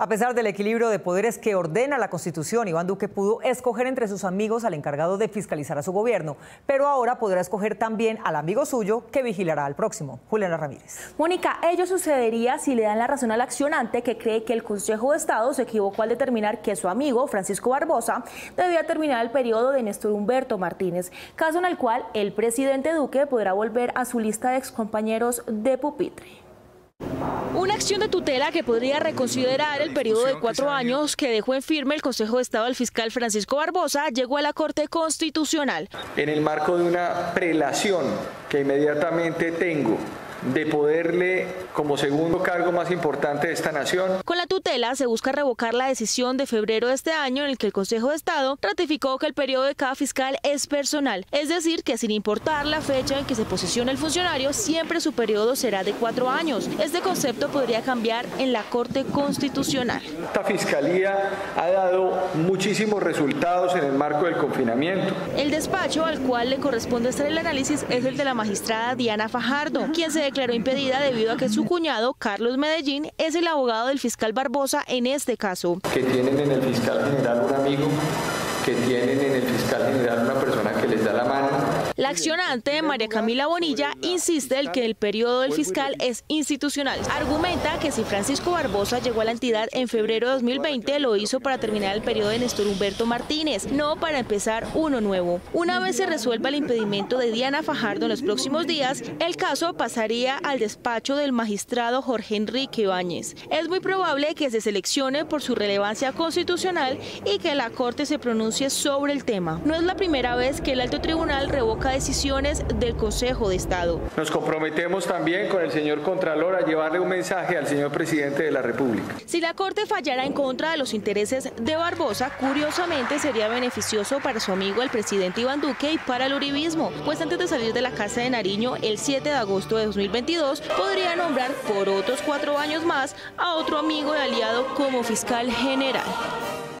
A pesar del equilibrio de poderes que ordena la Constitución, Iván Duque pudo escoger entre sus amigos al encargado de fiscalizar a su gobierno, pero ahora podrá escoger también al amigo suyo que vigilará al próximo, Juliana Ramírez. Mónica, ello sucedería si le dan la razón al accionante que cree que el Consejo de Estado se equivocó al determinar que su amigo, Francisco Barbosa, debía terminar el periodo de Néstor Humberto Martínez, caso en el cual el presidente Duque podrá volver a su lista de excompañeros de pupitre. Una acción de tutela que podría reconsiderar el periodo de cuatro años que dejó en firme el Consejo de Estado del fiscal Francisco Barbosa llegó a la Corte Constitucional. En el marco de una prelación que inmediatamente tengo de poderle como segundo cargo más importante de esta nación. Con la tutela se busca revocar la decisión de febrero de este año en el que el Consejo de Estado ratificó que el periodo de cada fiscal es personal, es decir, que sin importar la fecha en que se posicione el funcionario, siempre su periodo será de cuatro años. Este concepto podría cambiar en la Corte Constitucional. Esta fiscalía ha dado muchísimos resultados en el marco del confinamiento. El despacho al cual le corresponde hacer el análisis es el de la magistrada Diana Fajardo, quien se declaró impedida debido a que su cuñado, Carlos Medellín, es el abogado del fiscal Barbosa en este caso. Que tienen en el fiscal general un amigo que tienen en el fiscal general una persona que les da la mano. La accionante, María Camila Bonilla, insiste en que el periodo del fiscal es institucional. Argumenta que si Francisco Barbosa llegó a la entidad en febrero de 2020, lo hizo para terminar el periodo de Néstor Humberto Martínez, no para empezar uno nuevo. Una vez se resuelva el impedimento de Diana Fajardo en los próximos días, el caso pasaría al despacho del magistrado Jorge Enrique Ibáñez. Es muy probable que se seleccione por su relevancia constitucional y que la Corte se pronuncie sobre el tema. No es la primera vez que el alto tribunal revoca decisiones del Consejo de Estado. Nos comprometemos también con el señor Contralor a llevarle un mensaje al señor presidente de la República. Si la Corte fallara en contra de los intereses de Barbosa, curiosamente sería beneficioso para su amigo el presidente Iván Duque y para el uribismo, pues antes de salir de la Casa de Nariño el 7 de agosto de 2022 podría nombrar por otros cuatro años más a otro amigo y aliado como fiscal general.